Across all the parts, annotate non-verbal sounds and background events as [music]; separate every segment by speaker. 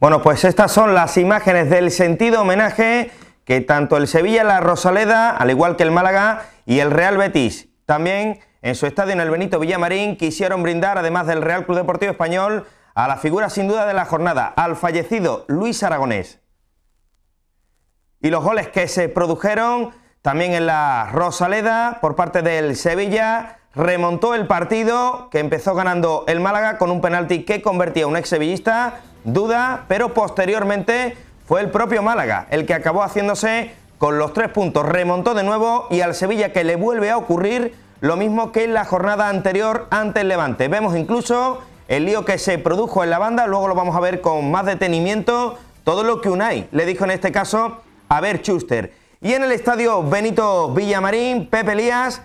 Speaker 1: Bueno, pues estas son las imágenes del sentido homenaje que tanto el Sevilla, la Rosaleda, al igual que el Málaga y el Real Betis, también en su estadio en el Benito Villamarín, quisieron brindar, además del Real Club Deportivo Español, a la figura sin duda de la jornada, al fallecido Luis Aragonés. Y los goles que se produjeron también en la Rosaleda por parte del Sevilla, remontó el partido que empezó ganando el Málaga con un penalti que convertía a un ex sevillista, duda, pero posteriormente fue el propio Málaga el que acabó haciéndose con los tres puntos, remontó de nuevo y al Sevilla que le vuelve a ocurrir lo mismo que en la jornada anterior ante el Levante. Vemos incluso el lío que se produjo en la banda, luego lo vamos a ver con más detenimiento, todo lo que Unai le dijo en este caso a Ver Schuster. Y en el estadio Benito Villamarín, Pepe Elías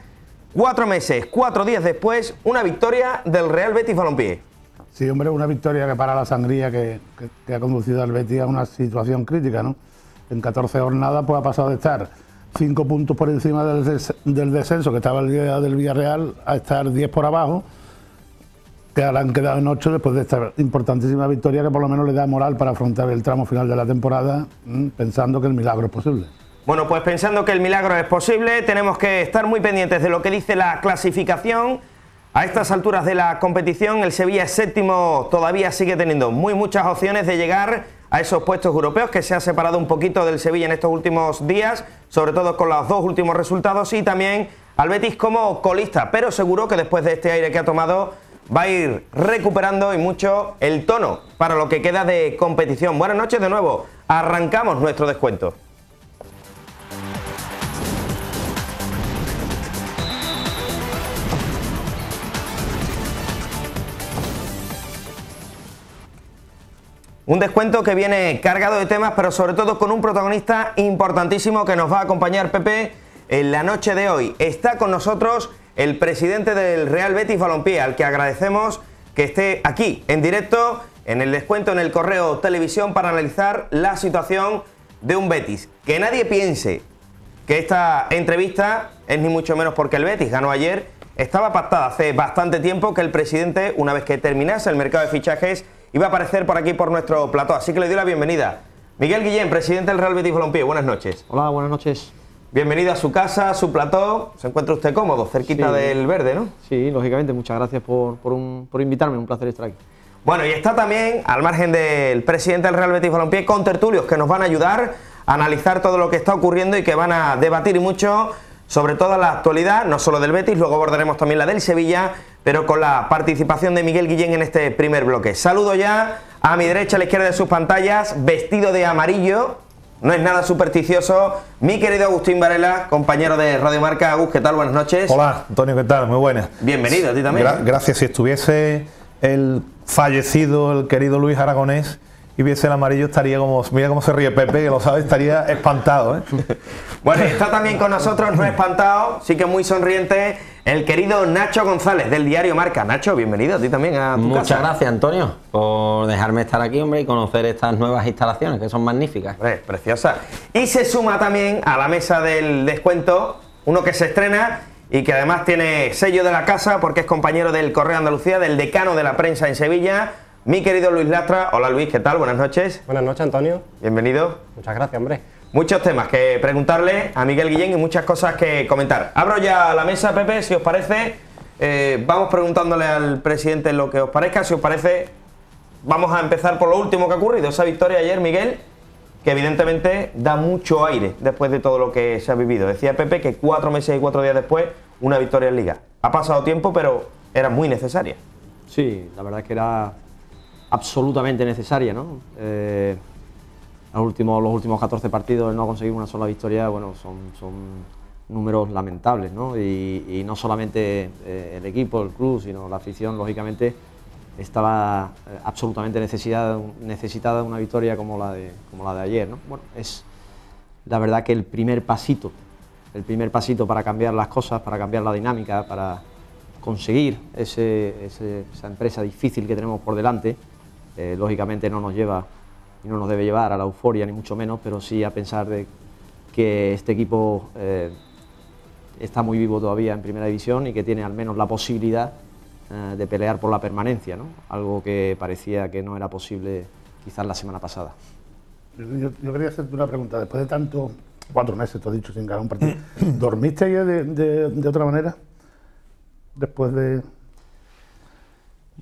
Speaker 1: Cuatro meses, cuatro días después, una victoria del Real Betis Balompié.
Speaker 2: Sí, hombre, una victoria que para la sangría que, ha conducido al Betis a una situación crítica, ¿no? En 14 jornadas pues ha pasado de estar cinco puntos por encima del, descenso que estaba el día del Villarreal a estar 10 por abajo, que ahora han quedado en 8 después de esta importantísima victoria que por lo menos le da moral para afrontar el tramo final de la temporada, pensando que el milagro es posible.
Speaker 1: Bueno, pues pensando que el milagro es posible, tenemos que estar muy pendientes de lo que dice la clasificación. A estas alturas de la competición, el Sevilla séptimo todavía sigue teniendo muy muchas opciones de llegar a esos puestos europeos, que se ha separado un poquito del Sevilla en estos últimos días, sobre todo con los dos últimos resultados, y también al Betis como colista, pero seguro que después de este aire que ha tomado va a ir recuperando y mucho el tono para lo que queda de competición. Buenas noches de nuevo, arrancamos nuestro descuento. Un descuento que viene cargado de temas, pero sobre todo con un protagonista importantísimo que nos va a acompañar Pepe en la noche de hoy. Está con nosotros el presidente del Real Betis Balompié, al que agradecemos que esté aquí en directo en el descuento en el correo televisión para analizar la situación de un Betis. Que nadie piense que esta entrevista es ni mucho menos porque el Betis ganó ayer. Estaba pactada hace bastante tiempo que el presidente, una vez que terminase el mercado de fichajes, iba a aparecer por aquí por nuestro plató, así que le doy la bienvenida. Miguel Guillén, presidente del Real Betis Balompié, buenas noches.
Speaker 3: Hola, buenas noches.
Speaker 1: Bienvenido a su casa, a su plató. ¿Se encuentra usted cómodo, cerquita del verde, no?
Speaker 3: Sí, lógicamente. Muchas gracias por, por, invitarme. Un placer estar aquí.
Speaker 1: Bueno, y está también, al margen del presidente del Real Betis Balompié, con tertulios que nos van a ayudar a analizar todo lo que está ocurriendo y que van a debatir mucho sobre toda la actualidad, no solo del Betis, luego abordaremos también la del Sevilla, pero con la participación de Miguel Guillén en este primer bloque. Saludo ya a mi derecha, a la izquierda de sus pantallas, vestido de amarillo, no es nada supersticioso, mi querido Agustín Varela, compañero de Radio Marca. Agus, ¿qué tal? Buenas noches.
Speaker 4: Hola, Antonio, ¿qué tal? Muy buenas.
Speaker 1: Bienvenido, a ti también.
Speaker 4: gracias. Si estuviese el fallecido, el querido Luis Aragonés, y viese el amarillo estaría como, mira cómo se ríe Pepe, que lo sabe, estaría espantado. ¿eh? [laughs]
Speaker 1: bueno, está también con nosotros, no espantado, sí que muy sonriente, el querido Nacho González del diario Marca. Nacho, bienvenido a ti también a tu
Speaker 5: Muchas gracias, Antonio, por dejarme estar aquí, hombre, y conocer estas nuevas instalaciones, que son magníficas.
Speaker 1: preciosa. Y se suma también a la mesa del descuento uno que se estrena y que además tiene sello de la casa porque es compañero del Correo Andalucía, del decano de la prensa en Sevilla, mi querido Luis Lastra. Hola Luis, ¿qué tal? Buenas noches.
Speaker 6: Buenas noches, Antonio.
Speaker 1: Bienvenido.
Speaker 6: Muchas gracias, hombre.
Speaker 1: Muchos temas que preguntarle a Miguel Guillén y muchas cosas que comentar. Abro ya la mesa, Pepe, si os parece. Eh, vamos preguntándole al presidente lo que os parezca. Si os parece, vamos a empezar por lo último que ha ocurrido. Esa victoria ayer, Miguel, que evidentemente da mucho aire después de todo lo que se ha vivido. Decía Pepe que cuatro meses y cuatro días después, una victoria en Liga. Ha pasado tiempo, pero era muy necesaria.
Speaker 3: Sí, la verdad es que era absolutamente necesaria. ¿no? Eh, los, últimos, los últimos 14 partidos, no conseguir una sola victoria, bueno, son, son números lamentables. ¿no? Y, no solamente eh, el equipo, el club, sino la afición, lógicamente, estaba eh, absolutamente necesitada, necesitada de una victoria como la de, como la de ayer. ¿no? Bueno, es la verdad que el primer pasito, el primer pasito para cambiar las cosas, para cambiar la dinámica, para conseguir ese, esa empresa difícil que tenemos por delante, eh, lógicamente no nos lleva y no nos debe llevar a la euforia ni mucho menos, pero sí a pensar de que este equipo eh, está muy vivo todavía en primera división y que tiene al menos la posibilidad eh, de pelear por la permanencia, algo que parecía que no era posible quizás la semana pasada.
Speaker 2: Yo, quería hacerte una pregunta. Después de tanto, cuatro meses, te he dicho, sin ganar un partido, ¿dormiste ayer de otra manera? Después de.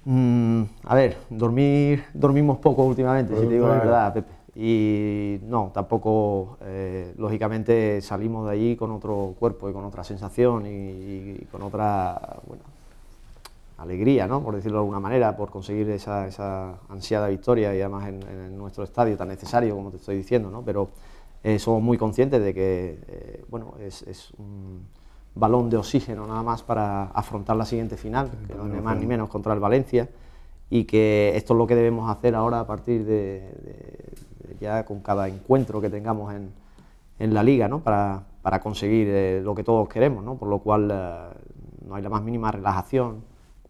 Speaker 3: Mm, a ver, dormir, dormimos poco últimamente, si te digo la verdad, Pepe. Y no, tampoco, eh, lógicamente salimos de allí con otro cuerpo y con otra sensación y, y con otra, bueno, alegría, ¿no? Por decirlo de alguna manera, por conseguir esa, esa ansiada victoria y además en, en nuestro estadio tan necesario, como te estoy diciendo, ¿no? Pero eh, somos muy conscientes de que, eh, bueno, es, es un balón de oxígeno nada más para afrontar la siguiente final, que no es más ni menos contra el Valencia, y que esto es lo que debemos hacer ahora a partir de, de- de ya con cada encuentro que tengamos en, en la liga, ¿no? Para, para conseguir eh, lo que todos queremos, ¿no? Por lo cual eh, no hay la más mínima relajación,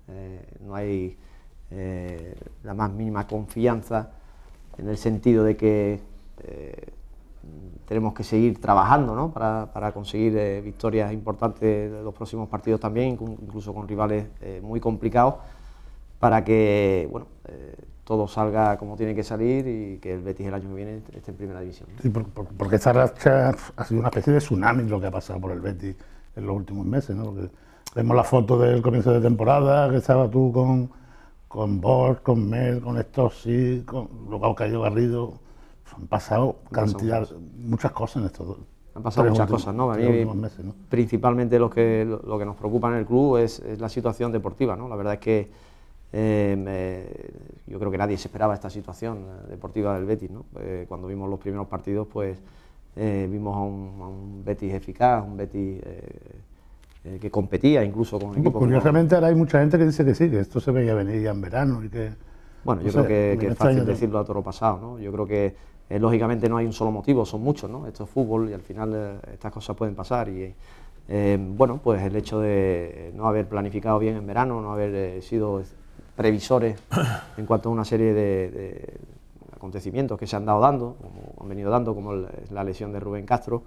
Speaker 3: eh, no hay la más mínima confianza en el sentido de que tenemos que seguir trabajando ¿no? para, para conseguir eh, victorias importantes de los próximos partidos también, inclu- incluso con rivales eh, muy complicados, para que bueno, eh, todo salga como tiene que salir y que el Betis el año que viene esté en primera división.
Speaker 2: porque esta racha ha sido una especie de tsunami lo que ha pasado por el Betis en los últimos meses, ¿no? Porque vemos la foto del comienzo de temporada, que estaba tú con, con Borg, con Mel, con Stossi, con luego ha caído Garrido. Han pasado cantidad, muchas cosas en estos dos.
Speaker 3: Han pasado muchas
Speaker 2: últimos-
Speaker 3: cosas, ¿no? A mí,
Speaker 2: meses, ¿no?
Speaker 3: principalmente lo que, lo, lo que nos preocupa en el club es, es la situación deportiva, ¿no? La verdad es que eh, me- yo creo que nadie se esperaba esta situación eh, deportiva del Betis, ¿no? Eh, cuando vimos los primeros partidos, pues eh, vimos a un, a un Betis eficaz, un Betis que competía incluso con equipos como-
Speaker 2: curiosamente ahora hay mucha gente que dice que sí, que esto se veía venir ya en verano y que...
Speaker 3: Bueno, yo creo que, que es fácil decirlo a toro pasado, ¿no? Yo creo que eh, lógicamente no hay un solo motivo, son muchos, ¿no? Esto es fútbol y al final eh, estas cosas pueden pasar y eh, bueno, pues el hecho de no haber planificado bien en verano, no haber sido previsores [coughs] en cuanto a una serie de, de acontecimientos que se han dado dando, como han venido dando, como el- la lesión de Rubén Castro,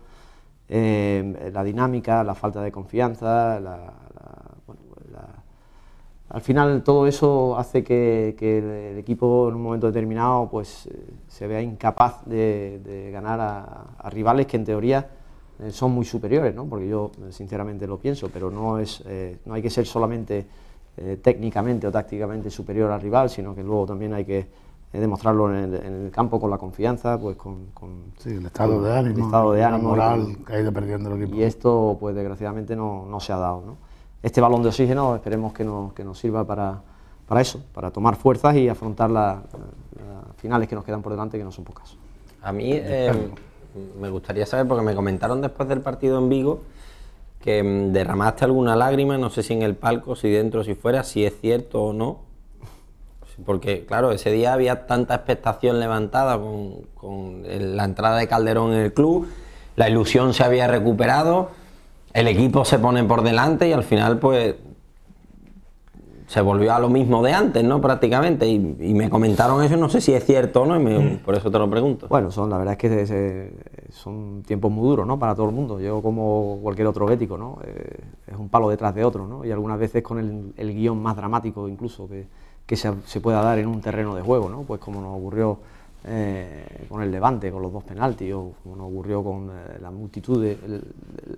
Speaker 3: la dinámica, la falta de confianza, la- al final todo eso hace que, que el, equipo en un momento determinado pues eh, se vea incapaz de, de ganar a, a rivales que en teoría eh, son muy superiores, ¿no? porque yo eh, sinceramente lo pienso, pero no, es, eh, no hay que ser solamente eh, técnicamente o tácticamente superior al rival, sino que luego también hay que eh, demostrarlo en el, en el campo con la confianza, pues con, con-
Speaker 2: Sí, el estado
Speaker 3: con
Speaker 2: de ánimo,
Speaker 3: el estado de ánimo y
Speaker 2: moral
Speaker 3: con-
Speaker 2: que ha ido perdiendo el equipo.
Speaker 3: y esto, pues desgraciadamente, no, no se ha dado. ¿no? Este balón de oxígeno esperemos que nos, que nos sirva para, para eso, para tomar fuerzas y afrontar la- la- las finales que nos quedan por delante, que no son pocas.
Speaker 5: A mí eh, me gustaría saber, porque me comentaron después del partido en Vigo, que mm, derramaste alguna lágrima, no sé si en el palco, si dentro, si fuera, si es cierto o no. Porque, claro, ese día había tanta expectación levantada con, con la entrada de Calderón en el club, la ilusión se había recuperado, el equipo se pone por delante y al final, pues, se volvió a lo mismo de antes, ¿no? Prácticamente. Y, y me comentaron eso, no sé si es cierto o no, y me- por eso te lo pregunto.
Speaker 3: Bueno, son, la verdad es que se- son tiempos muy duros ¿no? para todo el mundo. Yo como cualquier otro bético, ¿no? Eh, es un palo detrás de otro, ¿no? y algunas veces con el, el guion más dramático incluso que, que se, se pueda dar en un terreno de juego, ¿no? pues como nos ocurrió eh, con el Levante, con los dos penaltis, o como nos ocurrió con eh, la multitud de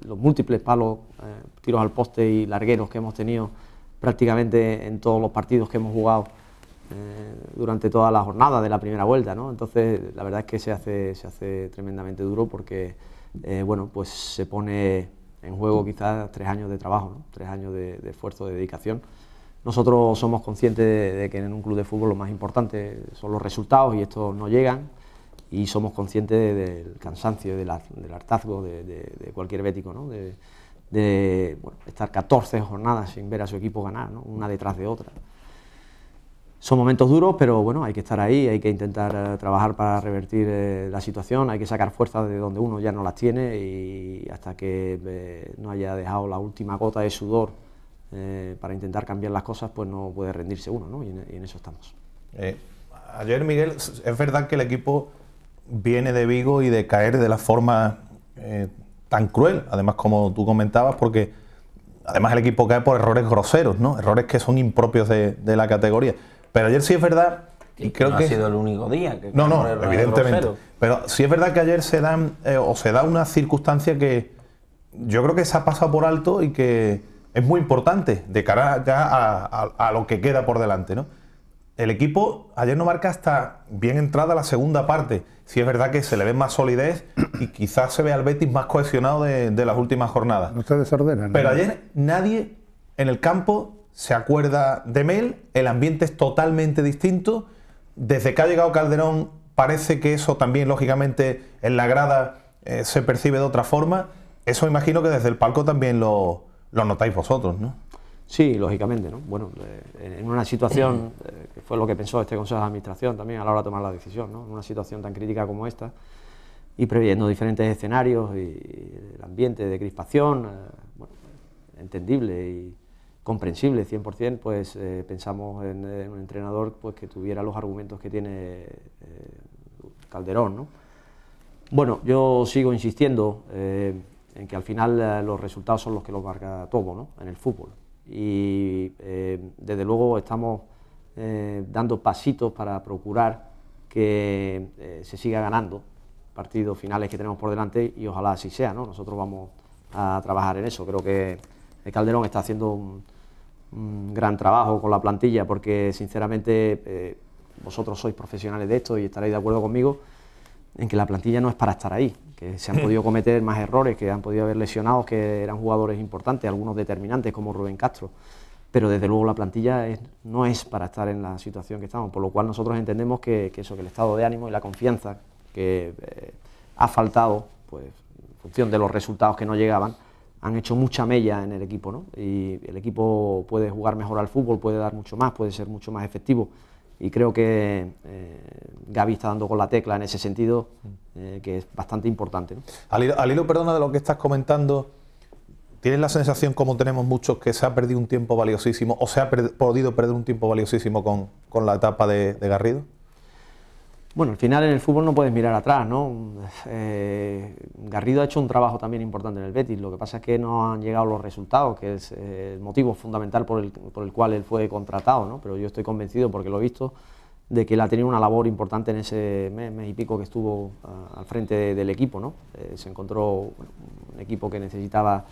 Speaker 3: los múltiples palos, eh, tiros al poste y largueros que hemos tenido prácticamente en todos los partidos que hemos jugado durante toda la jornada de la primera vuelta, ¿no? Entonces, la verdad es que se hace, se hace tremendamente duro porque, bueno, pues se pone en juego quizás tres años de trabajo, ¿no? Tres años de, de esfuerzo, de dedicación. Nosotros somos conscientes de, que en un club de fútbol lo más importante son los resultados y estos no llegan y somos conscientes de- del cansancio, del, del hartazgo de, cualquier bético. De, estar 14 jornadas sin ver a su equipo ganar, una detrás de otra. Son momentos duros, pero bueno, hay que estar ahí, hay que intentar eh, trabajar para revertir eh, la situación, hay que sacar fuerzas de donde uno ya no las tiene y hasta que eh, no haya dejado la última gota de sudor eh, para intentar cambiar las cosas, pues no puede rendirse uno, ¿no? Y en, y en eso estamos.
Speaker 4: Eh, ayer, Miguel, es verdad que el equipo viene de Vigo y de caer de la forma eh, tan cruel, además como tú comentabas, porque además el equipo cae por errores groseros, ¿no? Errores que son impropios de, de la categoría. Pero ayer sí es verdad Y creo
Speaker 5: no
Speaker 4: que
Speaker 5: ha sido el único día. Que
Speaker 4: No, no, evidentemente.
Speaker 5: grosero.
Speaker 4: Pero sí es verdad que ayer se dan eh, o se da una circunstancia que yo creo que se ha pasado por alto y que es muy importante de cara ya a, a- a lo que queda por delante, ¿no? El equipo ayer no marca hasta bien entrada la segunda parte. Sí es verdad que se le ve más solidez y quizás se ve al Betis más cohesionado de, de las últimas jornadas.
Speaker 2: No se desordena. ¿no?
Speaker 4: Pero ayer nadie en el campo se acuerda de Mel, el ambiente es totalmente distinto. Desde que ha llegado Calderón parece que eso también, lógicamente, en la grada eh, se percibe de otra forma. Eso imagino que desde el palco también lo, lo notáis vosotros, ¿no?
Speaker 3: Sí, lógicamente, ¿no? Bueno, eh, en una situación, eh, que fue lo que pensó este Consejo de Administración también a la hora de tomar la decisión, ¿no? En una situación tan crítica como esta, y previendo diferentes escenarios y el ambiente de crispación, eh, bueno, entendible y comprensible 100%, pues pensamos en, en un entrenador pues, que tuviera los argumentos que tiene Calderón, ¿no? Bueno, yo sigo insistiendo en que al final eh, los resultados son los que lo marca todo ¿no? en el fútbol. Y eh, desde luego estamos eh, dando pasitos para procurar que se siga ganando partidos finales que tenemos por delante y ojalá así sea. ¿no? Nosotros vamos a trabajar en eso. Creo que el Calderón está haciendo un, un gran trabajo con la plantilla porque sinceramente vosotros sois profesionales de esto y estaréis de acuerdo conmigo en que la plantilla no es para estar ahí, que se han [laughs] podido cometer más errores, que han podido haber lesionados, que eran jugadores importantes, algunos determinantes como Rubén Castro, pero desde luego la plantilla es- no es para estar en la situación que estamos, por lo cual nosotros entendemos que, que eso, que el estado de ánimo y la confianza que eh, ha faltado, pues en función de los resultados que no llegaban, han hecho mucha mella en el equipo, ¿no? Y el equipo puede jugar mejor al fútbol, puede dar mucho más, puede ser mucho más efectivo. Y creo que eh, Gaby está dando con la tecla en ese sentido, eh, que es bastante importante. ¿no?
Speaker 4: Al hilo, al hilo, perdona, de lo que estás comentando, ¿tienes la sensación, como tenemos muchos, que se ha perdido un tiempo valiosísimo o se ha per- podido perder un tiempo valiosísimo con, con la etapa de, de Garrido?
Speaker 3: Bueno, al final en el fútbol no puedes mirar atrás, ¿no? Eh, Garrido ha hecho un trabajo también importante en el Betis, lo que pasa es que no han llegado los resultados, que es eh, el motivo fundamental por el, por el cual él fue contratado, ¿no? Pero yo estoy convencido, porque lo he visto, de que él ha tenido una labor importante en ese mes, mes y pico que estuvo ah, al frente de- del equipo, ¿no? Eh, se encontró un equipo que necesitaba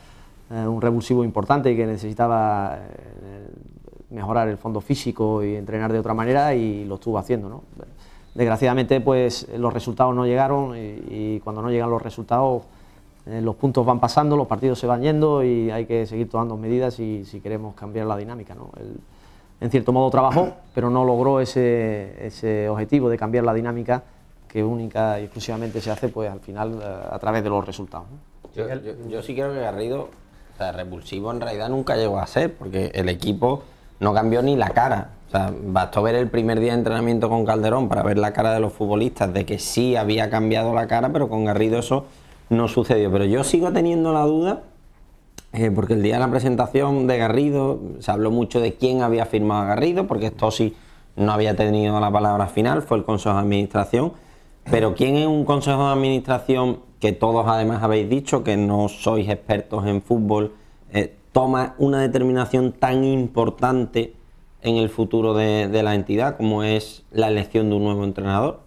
Speaker 3: un revulsivo importante y que necesitaba mejorar el fondo físico y entrenar de otra manera y lo estuvo haciendo, ¿no? Desgraciadamente, pues los resultados no llegaron y, cuando no llegan los resultados, eh, los puntos van pasando, los partidos se van yendo y hay que seguir tomando medidas si, queremos cambiar la dinámica. ¿no? En cierto modo trabajó, pero no logró ese, ese objetivo de cambiar la dinámica que única y exclusivamente se hace pues al final eh, a través de los resultados.
Speaker 5: Yo, sí creo que Garrido, repulsivo en realidad nunca llegó a ser, porque el equipo no cambió ni la cara. O sea, bastó ver el primer día de entrenamiento con Calderón para ver la cara de los futbolistas, de que sí había cambiado la cara, pero con Garrido eso no sucedió. Pero yo sigo teniendo la duda, eh, porque el día de la presentación de Garrido se habló mucho de quién había firmado a Garrido, porque Stossi no había tenido la palabra final, fue el Consejo de Administración. Pero ¿quién es un Consejo de Administración que todos además habéis dicho que no sois expertos en fútbol, eh, toma una determinación tan importante en el futuro de, la entidad como es la elección de un nuevo entrenador?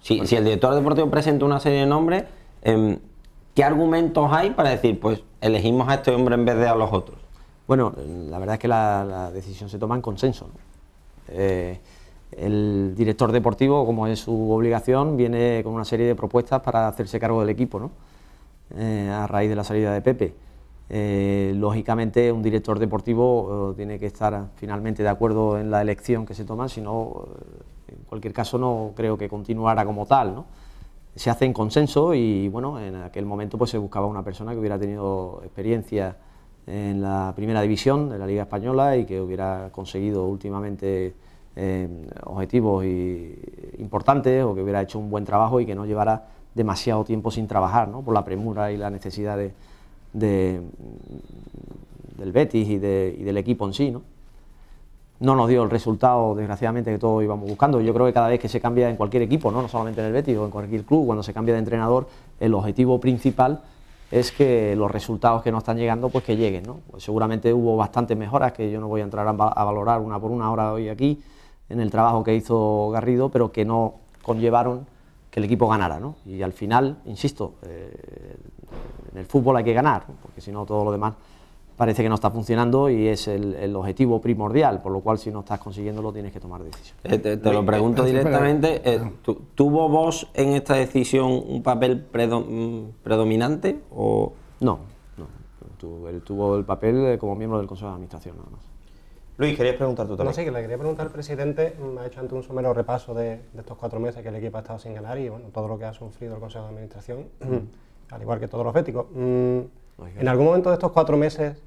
Speaker 5: Si, el director deportivo presenta una serie de nombres, em, ¿qué argumentos hay para decir, pues elegimos a este hombre en vez de a los otros?
Speaker 3: Bueno, la verdad es que la, decisión se toma en consenso. Eh, el director deportivo, como es su obligación, viene con una serie de propuestas para hacerse cargo del equipo, ¿no? Eh, a raíz de la salida de Pepe. Eh, lógicamente, un director deportivo eh, tiene que estar finalmente de acuerdo en la elección que se toma, si no, eh, en cualquier caso, no creo que continuara como tal. ¿no? Se hace en consenso y, bueno, en aquel momento pues, se buscaba una persona que hubiera tenido experiencia en la primera división de la Liga Española y que hubiera conseguido últimamente eh, objetivos importantes o que hubiera hecho un buen trabajo y que no llevara demasiado tiempo sin trabajar, ¿no? por la premura y la necesidad de, de- del Betis y, de- del equipo en sí. ¿no? no nos dio el resultado, desgraciadamente, que todos íbamos buscando. Yo creo que cada vez que se cambia en cualquier equipo, no, no solamente en el Betis o en cualquier club, cuando se cambia de entrenador, el objetivo principal es que los resultados que no están llegando, pues que lleguen. ¿no? Pues seguramente hubo bastantes mejoras que yo no voy a entrar a, a valorar una por una hora hoy aquí, en el trabajo que hizo Garrido, pero que no conllevaron que el equipo ganara. ¿no? Y al final, insisto, eh, en el fútbol hay que ganar, porque si no todo lo demás parece que no está funcionando y es el, objetivo primordial, por lo cual si no estás consiguiéndolo tienes que tomar decisión.
Speaker 5: Eh, te, lo pregunto directamente, eh, ¿tuvo vos en esta decisión un papel mm, predominante o...?
Speaker 3: No, no, él tuvo el papel como miembro del Consejo de Administración nada más.
Speaker 1: Luis, querías preguntar tú también.
Speaker 6: No, sí, que le quería preguntar al presidente, me ha hecho ante un somero repaso de, estos cuatro meses que el equipo ha estado sin ganar y bueno, todo lo que ha sufrido el Consejo de Administración, al igual que todos los éticos. Mm, en algún momento de estos cuatro meses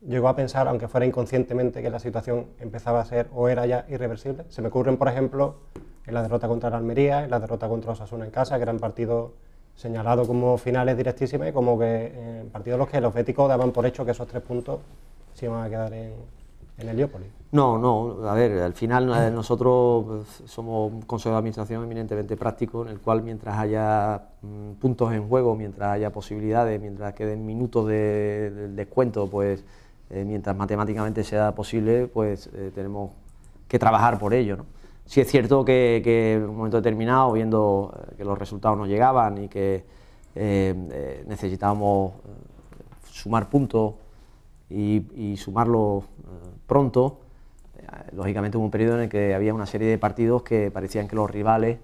Speaker 6: llegó a pensar, aunque fuera inconscientemente, que la situación empezaba a ser o era ya irreversible. Se me ocurren, por ejemplo, en la derrota contra la Almería, en la derrota contra Osasuna en casa, que eran partidos señalados como finales directísimas y como que eh, partidos en los que los éticos daban por hecho que esos tres puntos se iban a quedar en, en Heliópolis.
Speaker 3: No, no, a ver, al final eh, nosotros pues, somos un consejo de administración eminentemente práctico en el cual mientras haya mm, puntos en juego, mientras haya posibilidades, mientras queden minutos de, descuento, pues eh, mientras matemáticamente sea posible, pues eh, tenemos que trabajar por ello. ¿no? Sí es cierto que, en un momento determinado, viendo que los resultados no llegaban y que necesitábamos sumar puntos y, y sumarlos pronto, eh, lógicamente hubo un periodo en el que había una serie de partidos que parecían que los rivales,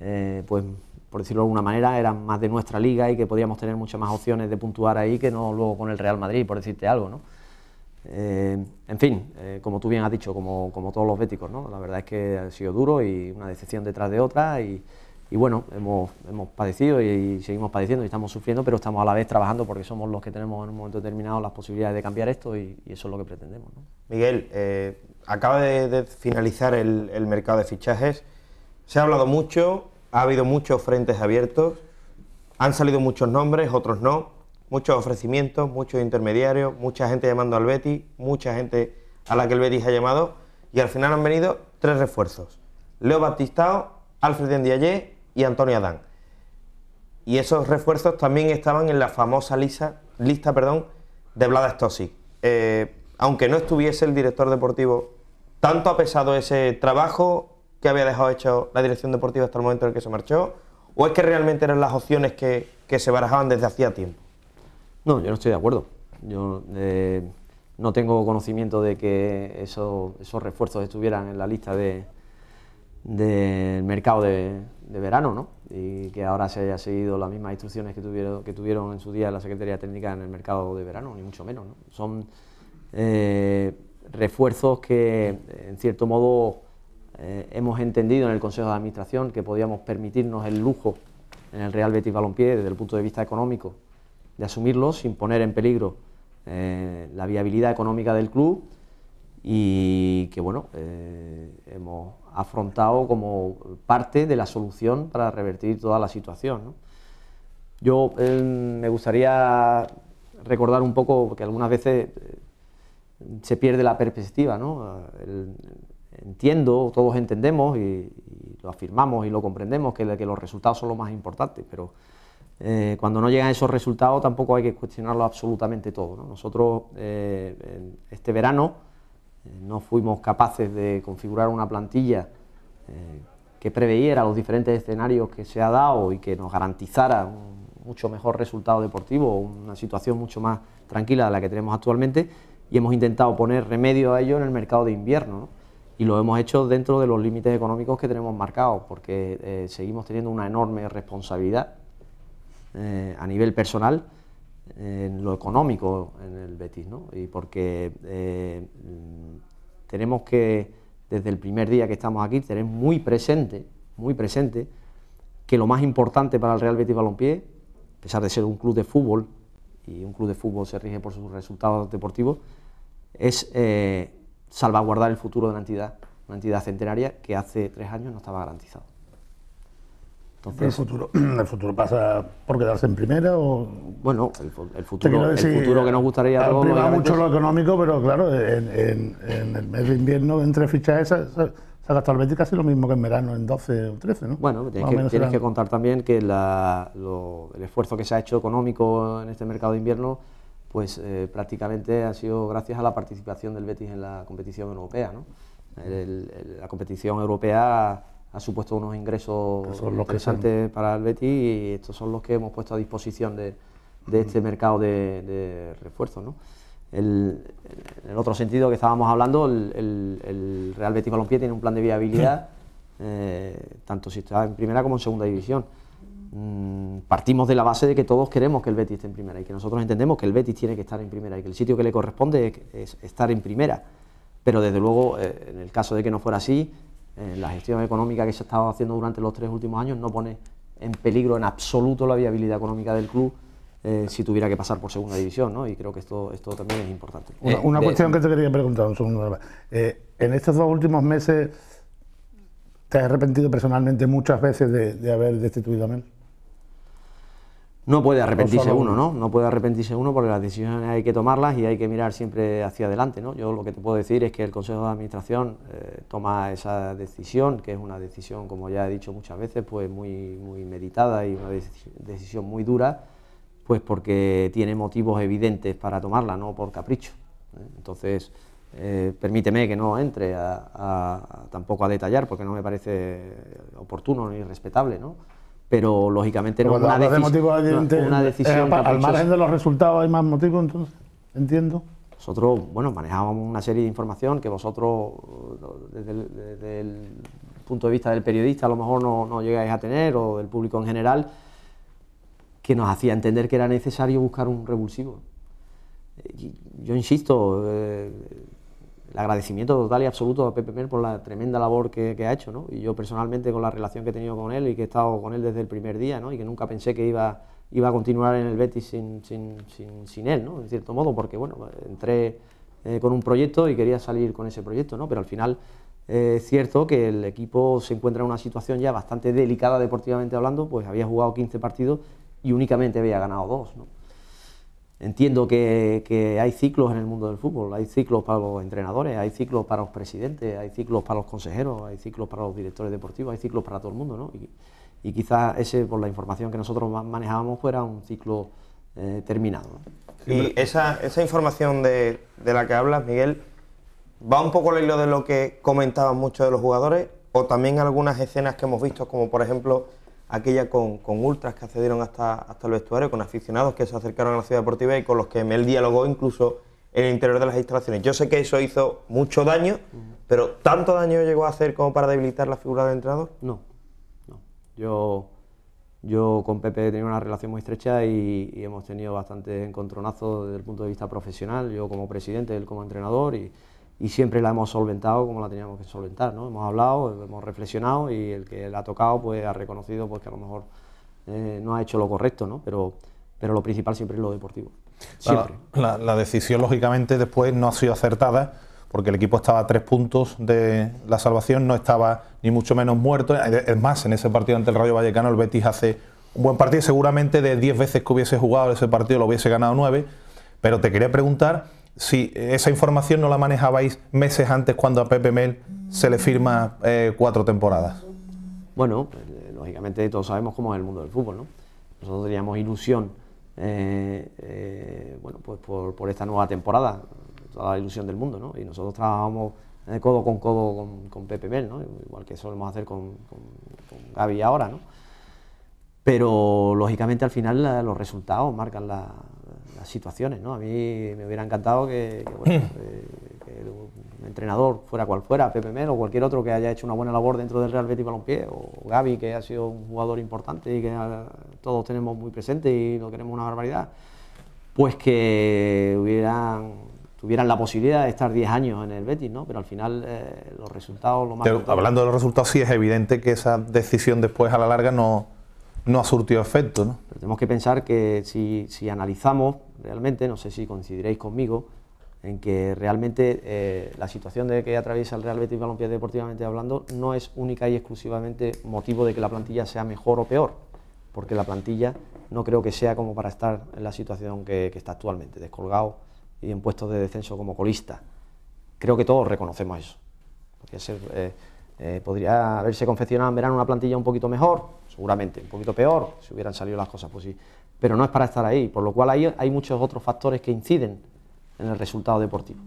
Speaker 3: eh, pues por decirlo de alguna manera, eran más de nuestra liga y que podíamos tener muchas más opciones de puntuar ahí que no luego con el Real Madrid, por decirte algo, ¿no? Eh, en fin, como tú bien has dicho, como, como, todos los béticos, ¿no? La verdad es que ha sido duro y una decepción detrás de otra y, y bueno, hemos, hemos padecido y, seguimos padeciendo y estamos sufriendo, pero estamos a la vez trabajando porque somos los que tenemos en un momento determinado las posibilidades de cambiar esto y, eso es lo que pretendemos.
Speaker 1: Miguel, eh, acaba de, finalizar el, mercado de fichajes, se ha hablado mucho, ha habido muchos frentes abiertos, han salido muchos nombres, otros no, muchos ofrecimientos, muchos intermediarios, mucha gente llamando al Betis, mucha gente a la que el Betis ha llamado y al final han venido tres refuerzos. Leo Baptistao, Alfred Ndiaye y Antonio Adán. Y esos refuerzos también estaban en la famosa lista, lista perdón, de Vlada Stosic. Eh, aunque no estuviese el director deportivo, ¿tanto ha pesado ese trabajo que había dejado hecho la dirección deportiva hasta el momento en el que se marchó? ¿O es que realmente eran las opciones que, se barajaban desde hacía tiempo?
Speaker 3: No, yo no estoy de acuerdo. Yo eh, no tengo conocimiento de que esos refuerzos estuvieran en la lista de, del mercado de, verano, ¿no? Y que ahora se haya seguido las mismas instrucciones que tuvieron, que tuvieron en su día la Secretaría Técnica en el mercado de verano, ni mucho menos, ¿no? Son eh, refuerzos que, en cierto modo, eh, hemos entendido en el Consejo de Administración que podíamos permitirnos el lujo en el Real Betis Balompié desde el punto de vista económico de asumirlos sin poner en peligro eh, la viabilidad económica del club y que bueno, hemos afrontado como parte de la solución para revertir toda la situación. Yo eh, me gustaría recordar un poco, porque algunas veces eh, se pierde la perspectiva, ¿no? entiendo, todos entendemos y, lo afirmamos y lo comprendemos que, los resultados son lo más importante, pero eh, cuando no llegan esos resultados tampoco hay que cuestionarlo absolutamente todo. Nosotros este verano no fuimos capaces de configurar una plantilla eh, que preveyera los diferentes escenarios que se ha dado y que nos garantizara un mucho mejor resultado deportivo, una situación mucho más tranquila de la que tenemos actualmente y hemos intentado poner remedio a ello en el mercado de invierno. Y lo hemos hecho dentro de los límites económicos que tenemos marcados, porque eh, seguimos teniendo una enorme responsabilidad eh, a nivel personal en lo económico en el Betis, ¿no? y porque tenemos que, desde el primer día que estamos aquí, tener muy presente, muy presente, que lo más importante para el Real Betis Balompié, a pesar de ser un club de fútbol, y un club de fútbol se rige por sus resultados deportivos, es eh, salvaguardar el futuro de la entidad, una entidad centenaria que hace tres años no estaba garantizado
Speaker 2: el, futuro, [clears throat] ¿El futuro pasa por quedarse en primera o...?
Speaker 3: Bueno, el, futuro, el futuro que nos gustaría...
Speaker 2: Ha privado mucho lo económico, pero claro, en, el mes de invierno, entre fichajes, se, se, ha gastado el Betis casi lo mismo que en verano, en 12 o 13, ¿no?
Speaker 3: Bueno, tienes, que, contar también que el esfuerzo que se ha hecho económico en este mercado de invierno, pues eh, prácticamente ha sido gracias a la participación del Betis en la competición europea, ¿no? la competición europea ha supuesto unos ingresos interesantes para el Betis y estos son los que hemos puesto a disposición de, este mercado de, refuerzos. ¿no? en el otro sentido que estábamos hablando, el, Real Betis Balompié tiene un plan de viabilidad, [laughs] eh, tanto si está en primera como en segunda división. Mm, partimos de la base de que todos queremos que el Betis esté en primera y que nosotros entendemos que el Betis tiene que estar en primera y que el sitio que le corresponde es, estar en primera. Pero desde luego, eh, en el caso de que no fuera así, eh, la gestión económica que se ha estado haciendo durante los tres últimos años no pone en peligro en absoluto la viabilidad económica del club eh, si tuviera que pasar por segunda división, ¿no? Y creo que esto, esto también es importante.
Speaker 2: Una, cuestión que te quería preguntar, un segundo. en estos dos últimos meses, ¿te has arrepentido personalmente muchas veces de, de haber destituido a Mel?
Speaker 3: No puede arrepentirse uno, ¿no? No puede arrepentirse uno porque las decisiones hay que tomarlas y hay que mirar siempre hacia adelante, ¿no? Yo lo que te puedo decir es que el Consejo de Administración eh, toma esa decisión, que es una decisión, como ya he dicho muchas veces, pues muy, muy meditada y una decisión muy dura, pues porque tiene motivos evidentes para tomarla, no por capricho. ¿eh? Entonces, eh, permíteme que no entre tampoco a detallar porque no me parece oportuno ni respetable, ¿no? Pero lógicamente no, una, una, decisión.
Speaker 2: Eh, al margen de los resultados hay más motivos, entonces, entiendo.
Speaker 3: Nosotros, bueno, manejábamos una serie de información que vosotros, desde el, punto de vista del periodista, a lo mejor no, no, llegáis a tener, o del público en general, que nos hacía entender que era necesario buscar un revulsivo. Eh, yo insisto, eh, el agradecimiento total y absoluto a Pepe Mel por la tremenda labor que, ha hecho, ¿no? Y yo personalmente con la relación que he tenido con él y que he estado con él desde el primer día, ¿no? Y que nunca pensé que iba, a continuar en el Betis sin, él, ¿no? En cierto modo, porque, bueno, entré eh, con un proyecto y quería salir con ese proyecto, ¿no? Pero al final eh, es cierto que el equipo se encuentra en una situación ya bastante delicada deportivamente hablando, pues había jugado 15 partidos y únicamente había ganado dos, ¿no? Entiendo que, hay ciclos en el mundo del fútbol, hay ciclos para los entrenadores, hay ciclos para los presidentes, hay ciclos para los consejeros, hay ciclos para los directores deportivos, hay ciclos para todo el mundo, ¿no? Y, quizás ese, por la información que nosotros manejábamos, fuera un ciclo eh, terminado.
Speaker 1: y esa, información de, la que hablas, Miguel, ¿va un poco al hilo de lo que comentaban muchos de los jugadores o también algunas escenas que hemos visto, como por ejemplo aquella con, ultras que accedieron hasta, hasta el vestuario, con aficionados que se acercaron a la ciudad deportiva y con los que Mel dialogó incluso en el interior de las instalaciones. Yo sé que eso hizo mucho daño, pero ¿tanto daño llegó a hacer como para debilitar la figura del entrenador?
Speaker 3: No, no. Yo, yo con Pepe he tenido una relación muy estrecha y, hemos tenido bastante encontronazos desde el punto de vista profesional, yo como presidente, él como entrenador y y siempre la hemos solventado como la teníamos que solventar, ¿no? Hemos hablado, hemos reflexionado y el que la ha tocado pues ha reconocido pues que a lo mejor eh, no ha hecho lo correcto, ¿no? Pero, pero lo principal siempre es lo deportivo. Siempre.
Speaker 4: La, decisión lógicamente después no ha sido acertada porque el equipo estaba a tres puntos de la salvación, no estaba ni mucho menos muerto. Es más, en ese partido ante el Rayo Vallecano el Betis hace un buen partido, seguramente de diez veces que hubiese jugado ese partido lo hubiese ganado nueve, pero te quería preguntar si esa información no la manejabais meses antes cuando a Pepe Mel se le firma eh, cuatro temporadas.
Speaker 3: Bueno, eh, lógicamente todos sabemos cómo es el mundo del fútbol, ¿no? Nosotros teníamos ilusión, eh, bueno, pues por, esta nueva temporada, toda la ilusión del mundo, ¿no? Y nosotros trabajamos codo con codo con, Pepe Mel, ¿no? Igual que solemos hacer con, con, Gaby ahora, ¿no? Pero lógicamente al final los resultados marcan la, situaciones. ¿no? A mí me hubiera encantado que, bueno, [clears throat] eh, un entrenador, fuera cual fuera, Pepe Mel o cualquier otro que haya hecho una buena labor dentro del Real Betis Balompié, o Gaby, que ha sido un jugador importante y que todos tenemos muy presente y lo queremos una barbaridad, pues que hubieran tuvieran la posibilidad de estar 10 años en el Betis, ¿no? Pero al final eh, los resultados, lo más...
Speaker 4: hablando de los resultados, sí es evidente que esa decisión después a la larga no, no ha surtido efecto, ¿no?
Speaker 3: Pero tenemos que pensar que si, si analizamos realmente, no sé si coincidiréis conmigo, en que realmente eh, la situación de que atraviesa el Real Betis Balompié deportivamente hablando no es única y exclusivamente motivo de que la plantilla sea mejor o peor, porque la plantilla no creo que sea como para estar en la situación que, está actualmente, descolgado y en puestos de descenso como colista. Creo que todos reconocemos eso. Eh, eh, podría haberse confeccionado en verano una plantilla un poquito mejor, seguramente, un poquito peor, si hubieran salido las cosas, pues sí, pero no es para estar ahí, por lo cual hay, hay muchos otros factores que inciden en el resultado deportivo.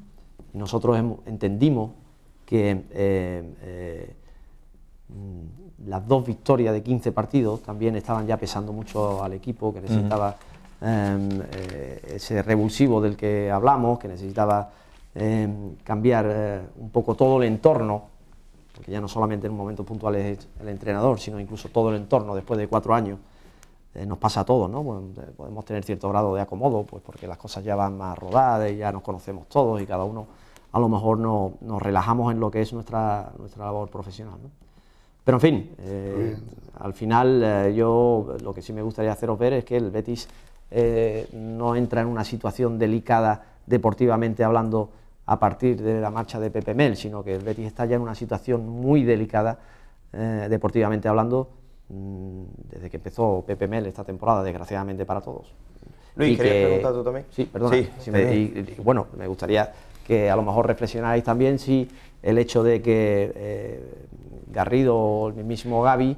Speaker 3: Y nosotros entendimos que eh, mm, las dos victorias de 15 partidos también estaban ya pesando mucho al equipo, que necesitaba em, ese revulsivo del que hablamos, que necesitaba em, cambiar un poco todo el entorno, porque ya no solamente en un momento puntual es el entrenador, sino incluso todo el entorno después de cuatro años eh, nos pasa a todos, ¿no? podemos tener cierto grado de acomodo, pues porque las cosas ya van más rodadas y ya nos conocemos todos y cada uno a lo mejor no, nos relajamos en lo que es nuestra, nuestra labor profesional. ¿no? Pero en fin, eh, al final eh, yo lo que sí me gustaría haceros ver es que el Betis no entra en una situación delicada deportivamente hablando a partir de la marcha de Pepe Mel, sino que el Betis está ya en una situación muy delicada deportivamente hablando Mm, desde que empezó Pepe Mel esta temporada, desgraciadamente para todos.
Speaker 1: Luis, ¿querías preguntar tú también?
Speaker 3: Sí, perdona. y, bueno, me gustaría que a lo mejor reflexionarais también si el hecho de que eh, Garrido o el mismo Gaby